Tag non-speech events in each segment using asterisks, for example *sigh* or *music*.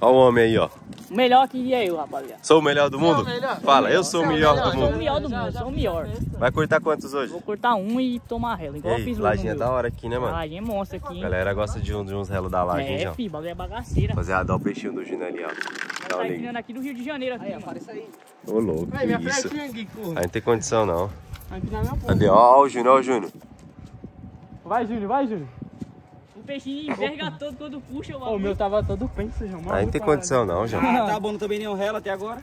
Olha o homem aí, ó. O melhor que é eu, rapaziada. Sou o melhor do mundo? Fala, eu sou o melhor do Sou o mundo. melhor do mundo, sou o melhor. Vai cortar quantos hoje? Vou cortar um e tomar relo, igual eu Ei, fiz o lajinha meu. da hora aqui, né, mano? Lajinha é monstro aqui, A hein? galera gosta de, um, de uns relos da laje, hein, É, fi, bagulho é bagaceira. Rapaziada, olha o peixinho do Júnior ali, ó. Tá ligue. ensinando aqui do Rio de Janeiro. Aqui, aparece aí. Ô, louco, Aí, minha isso. aqui. Aí não tem condição, não. Aqui na minha porra. Ó, ó o Júnior, ó o Júnior. Vai, Júnior, vai, Júnior. O peixinho enverga todo quando puxa o Ô, o bagulho. meu tava todo penso, João. Aí não tem condição, não, João. Ah, tá bom, não tomei nenhum relo até agora.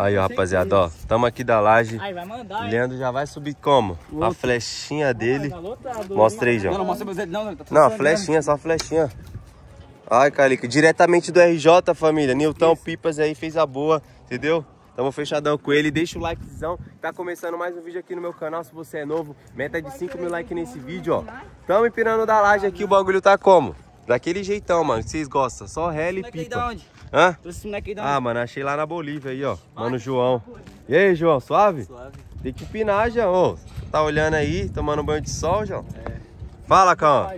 Aí, ó, rapaziada, ó. Tamo aqui da laje. Aí vai mandar, hein? Leandro já vai subir como? A flechinha dele. Tá lotado. Mostra aí, Não, não João. mostra meus dedos não, né? Tá Não, a flechinha, só a flechinha. Ai, Calica, diretamente do RJ, família. Nilton Pipas aí fez a boa, entendeu? Tamo fechadão com ele. Deixa o likezão. Tá começando mais um vídeo aqui no meu canal. Se você é novo, meta de 5 mil likes nesse vídeo, ó. Tamo empinando da laje aqui. O bagulho tá como? Daquele jeitão, mano. que Vocês gostam. Só rela e Moleque aí da pipa. onde? Hã? Trouxe esse moleque aí da Ah, onde? mano, achei lá na Bolívia aí, ó. Mano, João. E aí, João, suave? Suave. Tem que pinar, João. Ô, Tá olhando aí, tomando banho de sol, João? É. Fala, Cão.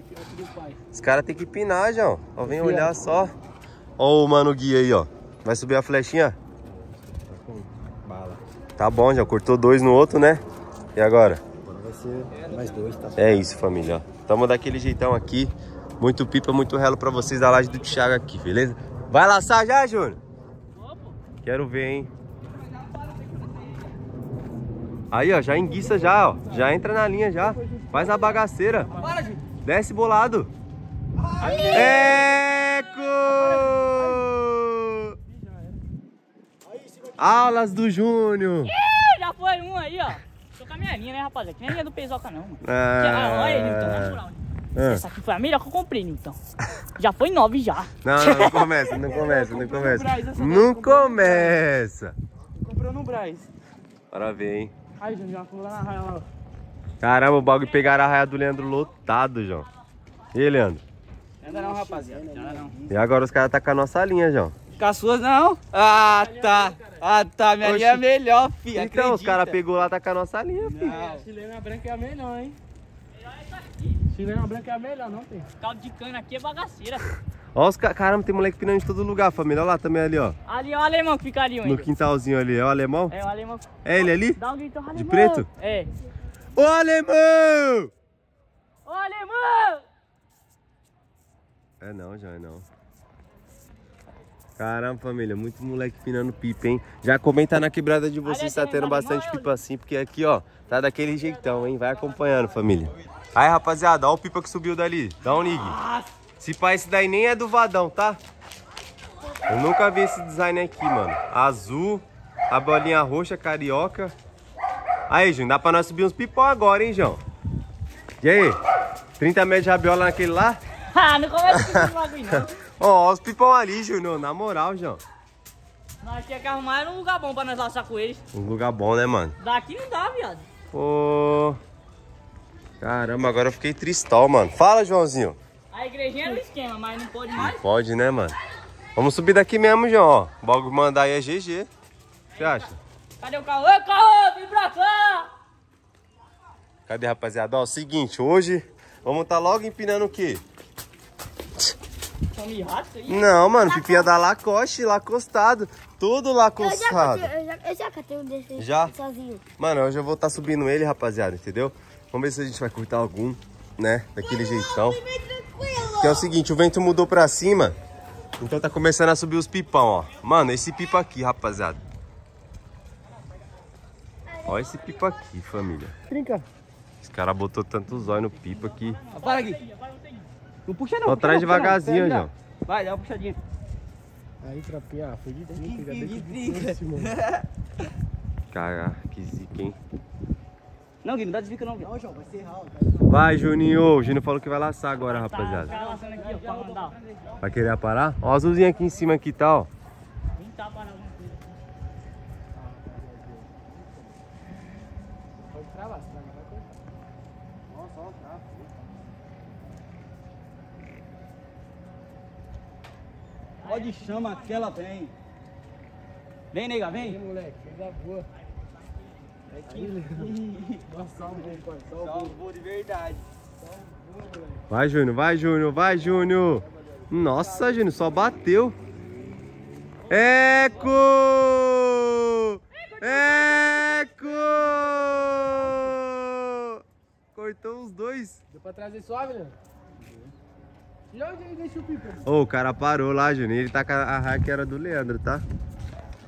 Os caras tem que pinar, João. Ó, vem olhar só. Ó o mano Gui aí, ó. Vai subir a flechinha? Tá bom, já cortou dois no outro, né? E agora? Vai ser mais dois, tá? É isso, família. ó. Tamo daquele jeitão aqui. Muito pipa, muito relo pra vocês da laje do Thiago aqui, beleza? Vai laçar já, Júnior? Quero ver, hein? Aí, ó, já enguiça já, ó. Já entra na linha já. Faz a bagaceira. Desce bolado. Eco! Aulas do Júnior. Ih, Já foi um aí, ó. Tô com a minha linha, né, rapaziada? Que nem a linha do Peisoca, não, mano. Ah, olha aí, Nilton, na moral. Ah. Essa aqui foi a melhor que eu comprei, Nilton. Já foi nove já. Não, não, não começa, não começa, não *laughs* começa. Não começa. Comprou no Braz. Bora ver, hein? Aí, Júnior, já lá na raia lá. ó. Caramba, o bagulho pegaram a raia do Leandro lotado, João. E aí, Leandro? Ainda não, rapaziada. Ainda não. E agora os caras tá com a nossa linha, João. Com as suas não? Ah, tá. Ah, tá. Minha Oxi. linha é melhor, fi. Então, os acredita. caras pegou lá, tá com a nossa linha, filho. Não. Chilena branca é a melhor, hein? Chilena branca é a melhor, não tem? Caldo de cana aqui é bagaceira. Ó os caras, caramba, tem moleque pinando em todo lugar, família. Olha lá também ali, ó. Ali, ó, o alemão que fica ali, ó. No quintalzinho ali. É o alemão? É, o alemão. É ele ali? Dá um grito, alemão. De preto? É. Ô, alemão! Ô, alemão! É não, João, é não. Caramba, família, muito moleque pinando pipa, hein? Já comenta na quebrada de vocês se tá tendo bastante pipa assim, porque aqui, ó, tá daquele jeitão, hein? Vai acompanhando, família. Aí, rapaziada, ó o pipa que subiu dali. Dá um ligue. Se pá, esse daí nem é do Vadão, tá? Eu nunca vi esse design aqui, mano. Azul, a bolinha roxa, carioca. Aí, João, dá pra nós subir uns pipão agora, hein, João? E aí? 30 metros de rabiola naquele lá? *laughs* Ah, não começa com esse bagulho, não. Ó, os pipão ali, Júnior, na moral, João. Nós tinha que arrumar um lugar bom pra nós laçar com eles. Um lugar bom, né, mano? Daqui não dá, viado. Pô. Caramba, agora eu fiquei tristão, mano. Fala, Joãozinho. A igrejinha era o esquema, mas não pode mais. Pode, né, mano? Vamos subir daqui mesmo, João, ó. O bagulho mandar aí é GG. O que você acha? Cadê o carro? Ô, carro, vem pra cá! Cadê, rapaziada? Ó, seguinte, hoje vamos tá logo empinando o quê? São mirrados aí. Não, mano, pipinha da Lacoste, lacostado. Tudo Eu já, lacostado. eu, já, eu já catei um desse Já? sozinho. Mano, hoje eu vou estar subindo ele, rapaziada, entendeu? Vamos ver se a gente vai cortar algum, né? Daquele jeitão. Que é o seguinte, o vento mudou pra cima. Então tá começando a subir os pipão, ó. Mano, esse pipa aqui, rapaziada. Ó esse pipa aqui, família. Trinca. Esse cara botou tanto zóio no pipa. Ah, Para aqui. Não puxa não. Traz não, puxa não. devagarzinho, João. Vai, dá uma puxadinha. Aí, trapinha, foi de dentro, pega Que dentro. briga. Caraca, que zica, hein? Não, Gui, não dá desvica não, Gui. Vai, Juninho. O Júnior falou que vai laçar agora, Tá, rapaziada. tá laçando aqui, ó, pra mandar. ó. Vai querer parar? Ó, o azulzinho aqui em cima aqui, tá, ó. Vem tá para alguma coisa. Pode travar, senão vai cortar. Nossa, ó, trava. Pode chama que ela vem. Vem, nega, Aí, vem. moleque, coisa boa. É que... *laughs* Nossa, salve, pai, salve. Salvou de verdade. Vai, Júnior, vai, Júnior, vai, Júnior. Nossa, Júnior, só bateu. Eco! Eco! Cortou os dois. Deu pra trazer suave, Leandro? Ô, o cara parou lá, Juninho. Ele tá com a que era do Leandro, tá?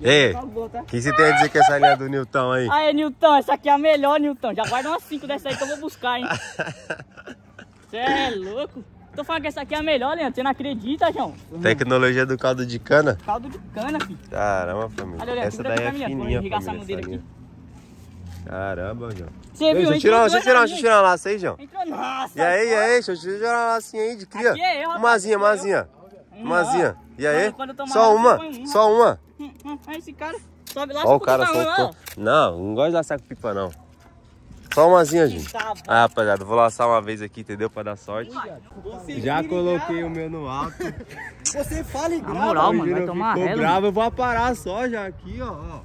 Ei, o que você tem a dizer que essa linha do Nilton aí? Aê, Nilton, essa aqui é a melhor, Nilton. Já guarda umas 5 dessa aí que eu vou buscar, hein? *laughs* Você é louco? Tô falando que essa aqui é a melhor, Leandro. Você não acredita, João? Tecnologia do caldo de cana? Caldo de cana, filho. Caramba, família. Olha, Leandro, essa daí é fininha, essa família, essa aqui. Caramba, João. Você Ei, viu? Deixa eu tirar, deixa eu tirar, deixa eu tirar uma laça aí, João. Entrou, nossa. E aí, e aí, deixa eu tirar uma lacinha aí de cria. É eu, Umazinha, é eu. umazinha. Umazinha. E aí? Só uma, só uma. Hum, hum, Olha esse cara. Sobe lá, Ó o cara soltou. Não, não gosto de laçar com pipa, não. Só umazinha, gente. Tá. Ah, rapaziada, vou laçar uma vez aqui, entendeu? Pra dar sorte. Já coloquei o meu no alto. *laughs* Você fala e Na moral, mano, vai tomar ficou relo. bravo, eu vou aparar só já aqui, ó.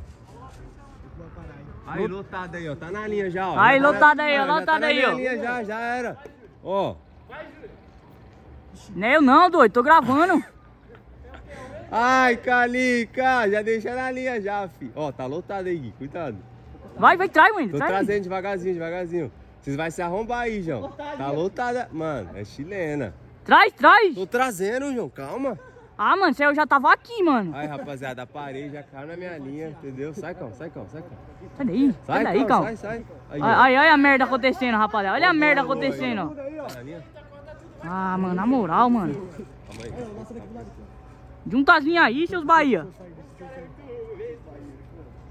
Aí, lotado aí, ó. Tá na linha já, ó. Aí, Já tá lotado na- aí, ó, tá lotado na aí, ó. linha já, já era. Ó. Nem eu não, doido. Tô gravando. Ai, Calica, já deixa na linha já, fi. Ó, tá lotado aí, Gui, cuidado. Vai, vai, traz, mano. Tô Traz. trazendo devagarzinho, devagarzinho. Vocês vão se arrombar aí, João. Tá lotada. Mano, é chilena. Traz, traz. Tô trazendo, João, calma. Ah, mano, você- eu já tava aqui, mano. Aí, rapaziada, parei, já caiu na minha linha, entendeu? Sai, calma, sai, calma, sai, calma. Sai daí, sai Sai, daí, calma, calma. sai, sai. Aí, ó. Olha, a merda acontecendo, rapaziada. Olha a merda acontecendo? Ah, mano, na moral, mano. Aí. Junta as linhas aí, seus Bahia.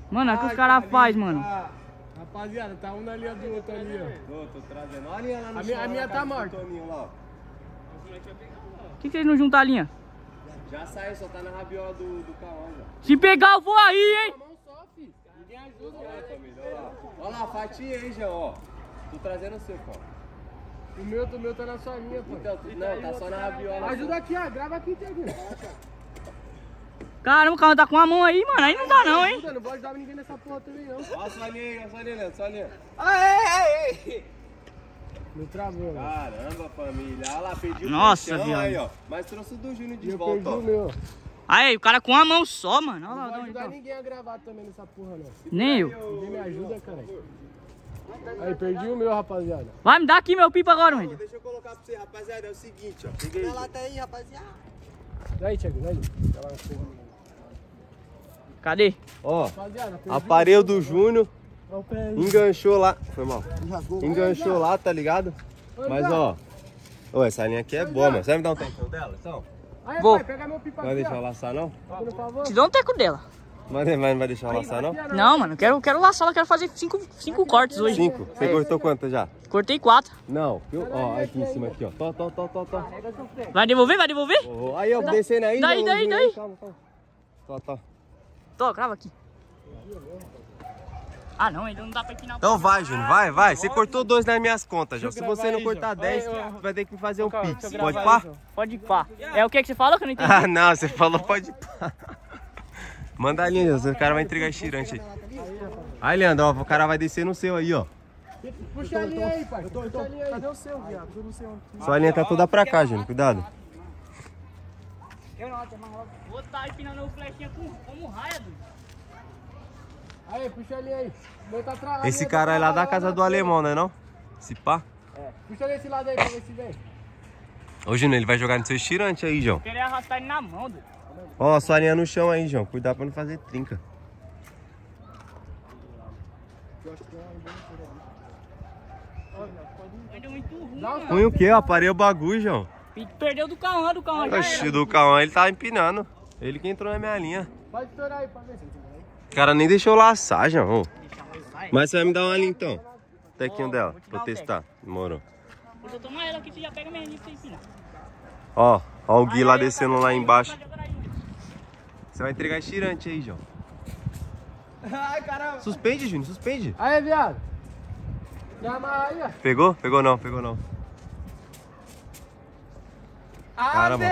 Mano, olha o que os caras fazem, mano. Rapaziada, tá um na linha do outro ali, ó. Tô, tô trazendo. Olha a linha lá no A minha- chão, a minha tá morta. Por que, que vocês não juntam a linha? Já saiu, só tá na rabiola do, do Cauã já. Se pegar, eu vou aí, hein? Só, filho. Ninguém ajuda, Olha, família, olha lá. Olha lá, a fatia aí, João, ó. Tô trazendo o seu, pô. O meu, o meu tá na sua linha, pô. Então, tu- não, tá só na rabiola. Ajuda aqui, ó. Grava aqui, Tiaguinho. Caramba, o cara tá com a mão aí, mano. Aí não dá não, hein? Não vou ajudar ninguém nessa porra também, não. Olha a sua linha aí, olha a sua linha, Leandro, sua linha. Não travou, né? Caramba, família. Olha lá, perdi o Nossa, viado. aí, ó. Mas trouxe o do Júnior de Eu volta, perdi ó. Aí, o cara com a mão só, mano. Olha Não lá, de onde ajudar tá. ninguém a gravar também nessa porra, não. Nem eu. Ninguém me ajuda, cara. Aí, perdi o meu, rapaziada. Vai me dar aqui meu pipa agora, mano. Deixa eu colocar pra você, rapaziada. É o seguinte, ó. Peguei. Ela tá aí, rapaziada. Daí, Tiaguinho, daí. Lá. Cadê? Ó, Rapaziada, perdi aparei o do Júnior. Enganchou lá. Foi mal. Enganchou lá, tá ligado? Mas ó. Ô, essa linha aqui é boa, mano. Você vai me dar um tempão dela, então? Aí, Vou. pai, pega meu pipa Vai aqui, deixar eu laçar, não? Por favor. Te dou um teco dela. Mas não vai deixar eu laçar, não? Não, mano, eu quero, quero laçar, eu quero fazer cinco, cinco cortes hoje. Cinco. Você cortou quantas já? Cortei quatro. Não. Eu, ó, aqui em cima, aqui, ó. Tó, tó, tó, tó, tó. Vai devolver? Vai devolver? Ó, Aí, ó, descendo aí. Daí, daí, daí. Calma, calma. Tó, tó. Tô, crava aqui. Ah, não, ainda não dá pra empinar Então vai, Júnior, vai, vai. Você cortou dois nas minhas contas, João. Se você não cortar dez, vai ter que me fazer um pix. Pode pá? Pode pá. É o que que você falou que eu não entendi? *laughs* Ah, não, você falou pode pá. *laughs* Manda a linha, o cara vai entregar estirante aí. Aí, Leandro, ó, o cara vai descer no seu aí, ó. Puxa a linha aí, pai. Linha aí. Cadê o seu, viado? Eu não sei onde. Sua linha tá toda pra cá, Júnior, cuidado. Eu não, tem mais logo. Vou tá empinando o flechinha com, como raia, doido. Aí, puxa a linha aí. O meu tá Esse tá cara é lá da casa do alemão, né não? Esse pá. Puxa desse lado aí pra ver se vem. Ô, Júnior, ele vai jogar no seu estirante aí, João. Queria arrastar ele na mão, doido. Ó, sua linha no chão aí, João. Cuidado pra não fazer trinca. Muito ruim, um o quê? Ó, parei o bagulho, João. Perdeu do Cauã, do Cauã Oxi, do Cauã ele tá empinando. Ele que entrou na minha linha. Pode estourar aí pra ver. O cara nem deixou laçar, João. Mas você vai me dar uma linha então. Tequinho Vou- dela, vou te pra testar. Demorou. Deixa eu tomar ela aqui, você já pega minha pra você empinar. Ó, ó o Gui lá Aí, aí, descendo aí, lá aí, embaixo. aí. Você vai entregar estirante aí, João. Ai, caramba. Suspende, Júnior, suspende. Aí, viado. Já amarra aí, ó. Pegou? Pegou não, pegou não. Caramba.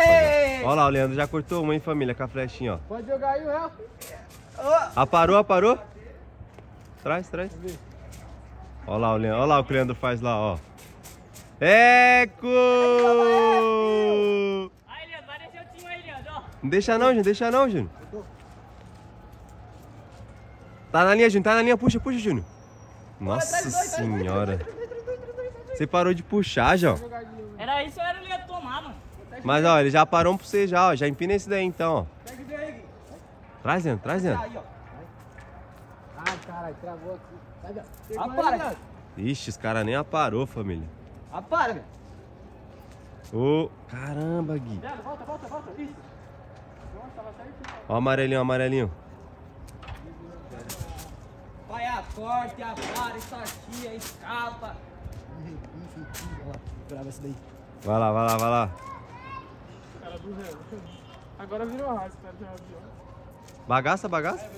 Ó lá, o Leandro já cortou uma, hein, família, com a flechinha, ó. Pode jogar aí o réu. Aparou, aparou? Traz, traz. Ó lá, o Leandro, ó lá o que o Leandro faz lá, ó. Eco! Aí, Leandro, vai descer o time aí, Leandro, ó. Não deixa não, Júnior, deixa não, Júnior. Tá na linha, Júnior. Tá na linha. Puxa, puxa, Júnior. Nossa senhora. Você parou de puxar, João. Era isso ou era ele ia tomar, mano? Mas, ó, ele já parou um pra você já, ó. Já empina esse daí, então, ó. Pega esse daí, Gui. Traz, Leandro. Traz. Aí, ó. Ai, caralho, travou aqui. Sai Pegou Ah. Ixi, os caras nem aparou, família. Ah, para, velho. Ô, caramba, Gui. Volta, volta, volta. Isso. Nossa, tava certinho. Ó o amarelinho, amarelinho. Vai a corte, a para, estacia, escapa. Grava essa daí. Vai lá, vai lá, vai lá. Agora virou raça, cara. Já viu. Bagaça, bagaça?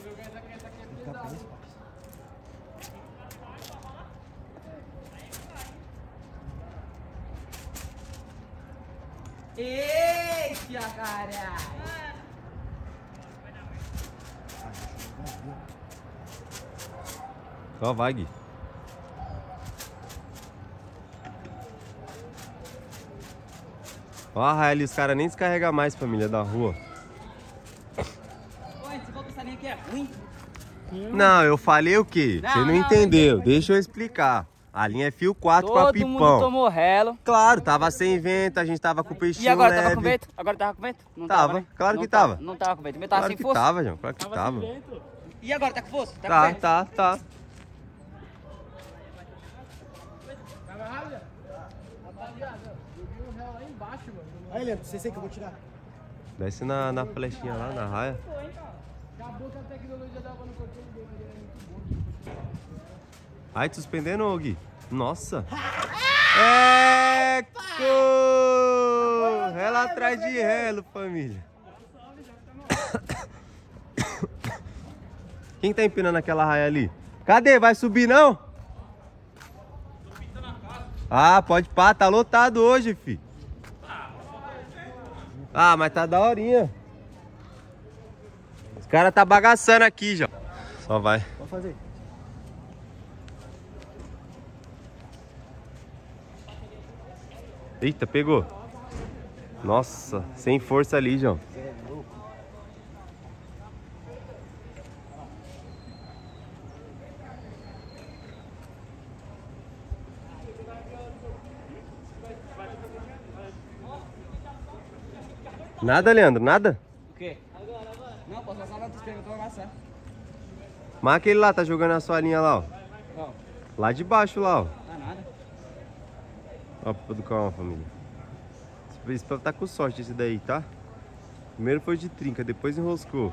Eita, cara. Só vai, Gui. Ó ali, os caras nem descarregam mais, família da rua. Oi, você falou que essa linha aqui é ruim? Não, eu falei o quê? Não, Você não, não, entendeu. não. Deixa eu explicar. A linha é fio 4 pra Todo pipão. mundo tomou relo. Claro, tava sem vento, a gente tava com o peixinho E agora leve. tava com vento? Agora tava com vento? Não Tava, né? claro Não que tava. Não tava com vento. O meu tava Claro sem que força. tava, João. Claro que Tava tava. E agora, tá com força? Tá, com Tá, vento? tá, tá. Tava. Rapaziada, eu vi um réu lá embaixo, mano. Aí, Leandro, você sei que eu vou tirar. Desce na, na flechinha lá, na raia. Acabou que a tecnologia dava no corpo dele, mas ele era muito bom. Ai, te suspendendo, Gui? Nossa. *laughs* Eco! Rela atrás de relo, família. Quem tá empinando aquela raia ali? Cadê? Vai subir não? Ah, pode pá, tá lotado hoje, fi. Ah, mas tá daorinha. Os caras tá bagaçando aqui, já. Só vai. Pode fazer. Eita, pegou. Nossa, sem força ali, João. Nada, Leandro, nada? O quê? Não, posso passar não, tô esperando, eu tô amassar. Mas aquele lá tá jogando a sua linha lá, ó. Qual? Lá de baixo, lá, ó. Tá nada. Ó, pipa do calma, família. Esse pipa tá com sorte esse daí, tá? Primeiro foi de trinca, depois enroscou.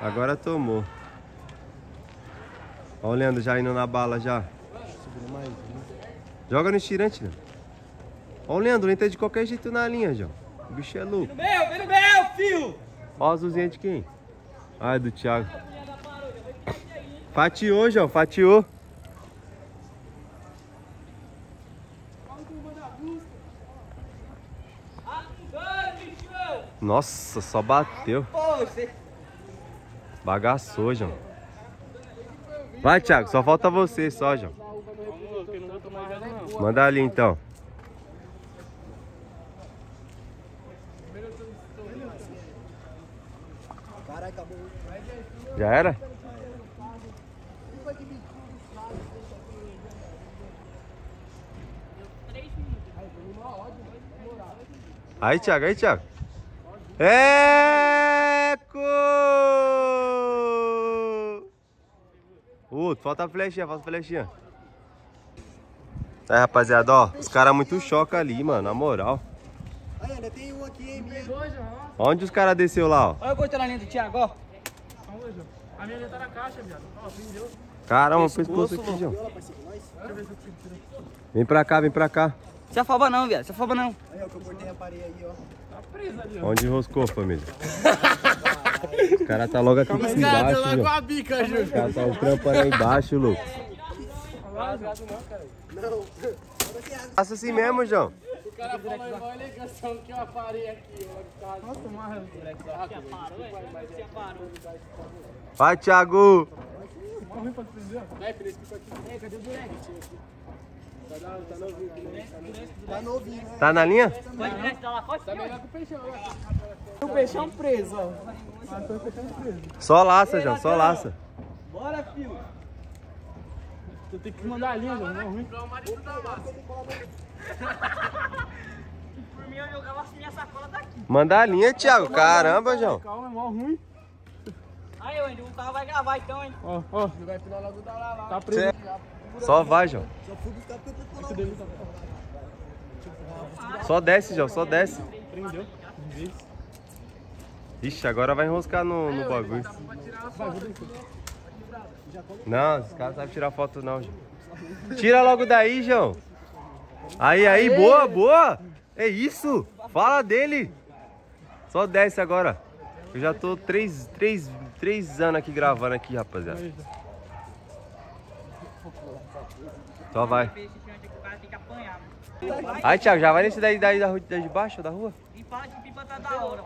Agora tomou. Ó o Leandro já indo na bala já. Joga no estirante, Leandro. Ó o Leandro, entra de qualquer jeito na linha, João. O bicho é louco. Meu, vem no meu, fio! Ó a azulzinha de quem? Ah, é do Thiago. Fatiou, João, fatiou. Nossa, só bateu. Bagaçou, João. Vai, Thiago, só falta você só, João. Manda ali então. Já era? Aí, Thiago, aí, Thiago. Eco! Outro, falta a flechinha, falta a flechinha. É, rapaziada, ó, os caras muito choca ali, mano, na moral. Aí, ainda tem um aqui, hein. Onde os caras desceu lá, ó? olha eu cortando a linha do Thiago, ó. Calma João. A minha já tá na caixa, viado. Ó, prendeu. Caramba, o pescoço aqui, João. Tiro. Vem pra cá, vem pra cá. Se afoba não, viado, se afoba não. Aí, ó, que eu cortei a parede aí, ó. Tá preso ali, ó. Onde enroscou, família? Os caras tá logo aqui embaixo, João. a bica, Ju. Os caras tá os trampando aí embaixo, louco. Não. Faça assim mesmo, João. O cara falou igual a ligação que eu parei aqui, ó. Nossa, marra. Vai, Thiago. Corre pra prender. Vai, esse pico aqui. Ei, cadê o? Tá, na- tá novinho aqui, né? Tá novinho, né? Tá na linha? Pode direto lá, pode Tá melhor que o peixão, né? O peixão preso, ó. Ah, fechando preso. Só laça, João, só laça. Bora, filho. Tu tem que mandar a linha, não é ruim. *laughs* Por mim, eu jogava assim, minha sacola daqui. Manda a linha, Thiago. Caramba, João. Calma, é mó ruim. Aí, Wendy, o carro vai gravar então, hein? Ó, ó. Vai final logo da lá. Tá preso. Cê- Só vai, João. Só fui buscar porque eu tô falando. Só desce, João, só desce. Prendeu. Ixi, agora vai enroscar no, no bagulho. Não, esse cara não sabe tirar foto não, João. Tira logo daí, João. Aí, aí, boa, boa. É isso. Fala dele. Só desce agora. Eu já tô três, três, três anos aqui gravando aqui, rapaziada. Só vai. Aí, Thiago, já vai nesse daí, daí da rua daí de baixo da rua? E fala que pipa tá da hora,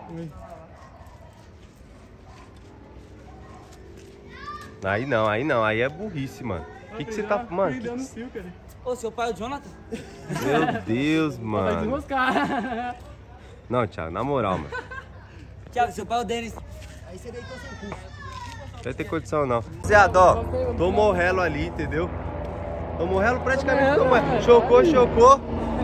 Aí não, aí não, aí é burrice, mano. O que, que você tá. Mano, que fio, cara. Ô, seu pai é o Jonathan? meu Deus, *laughs* Vai mano. desmoscar. Não, Thiago, na moral, mano. Tiago, seu pai é o Denis. Aí você deitou sem curso. Não vai ter condição, não. Rapaziada, ó, tomou relo ali, entendeu? Tomou relo praticamente tomou relo. Chocou, chocou.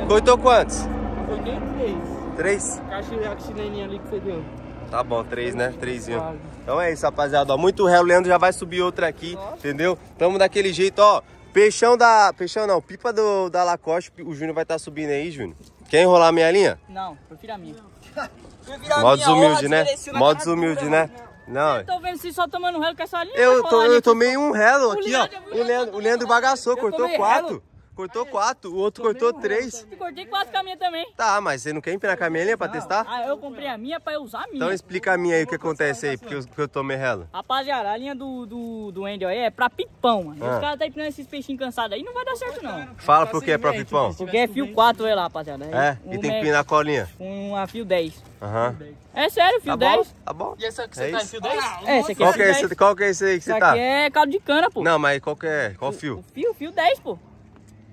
Cortou quantos? Foi nem três. Três? Caixa a chinelinha ali que você deu. Tá bom, três, né? Trêsinho. Então é isso, rapaziada. Ó, muito relo, o Leandro já vai subir outra aqui, entendeu? Tamo daquele jeito, ó. Peixão da. Peixão não, pipa do, da Lacoste, o Júnior vai estar subindo aí, Júnior. Quer enrolar a minha linha? Não, prefiro a minha. *laughs* Modos humilde, né? Modos humilde, né? Não. Tô vendo vocês só tomando relo com essa linha. Eu, tô, eu tomei um relo aqui, ó. Leandro- o Leandro o Leandro bagaçou, cortou quatro. Cortou quatro, o outro cortou três. Eu cortei quatro com a minha também. Tá, mas você não quer empinar com a minha linha pra testar? Ah, eu comprei a minha pra eu usar a minha. Então explica a minha aí o que acontece aí, porque eu, que eu tomei relo. Rapaziada, a linha do, do, do Andy aí é pra pipão, mano. Ah. Os caras tá empinando esses peixinhos cansados aí, não vai dar certo não. Fala por que é pra pipão. Porque é fio 4 aí lá, rapaziada. É, e tem que me- pinar com a linha. Com a fio 10. Aham. É sério, fio Tá bom, 10. tá bom. E essa que É você tá em isso. fio 10? É, esse aqui Qual é que fio é 10. esse, qual que é esse aí que você aqui tá? é caldo de cana, pô. Não, mas qual que é? Qual fio? O fio, fio 10, pô.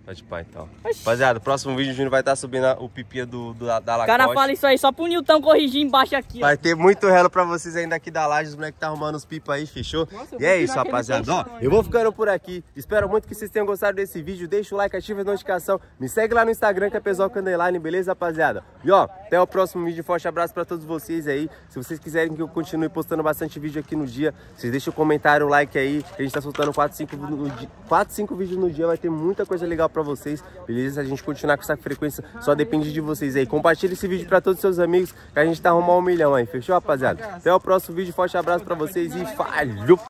Pode pá, então. Oxi. Rapaziada, o próximo vídeo o Júnior vai estar subindo a- o pipia do, do, da O Lacoste. cara fala isso aí só pro Nilton corrigir embaixo aqui, ó. Vai ter muito relo pra vocês ainda aqui da laje, os moleques tá arrumando os pipa aí, fechou? Nossa, e é isso, rapaziada. Ó, eu vou ficando por aqui. Espero muito que vocês tenham gostado desse vídeo. Deixa o like, ativa a notificação. Me segue lá no Instagram, que é Pessoal Candeline, beleza, rapaziada? E ó, até o próximo vídeo. Forte abraço pra todos vocês aí. Se vocês quiserem que eu continue postando bastante vídeo aqui no dia, vocês deixem o comentário, o like aí. A gente tá soltando 4, 5, no dia, 4, 5 vídeos no dia. Vai ter muita coisa legal pra vocês, beleza? Se a gente continuar com essa frequência, só depende de vocês aí. Compartilhe esse vídeo pra todos os seus amigos, que a gente tá arrumando um milhão aí. Fechou, rapaziada? Até o próximo vídeo. Forte abraço pra vocês e falhou!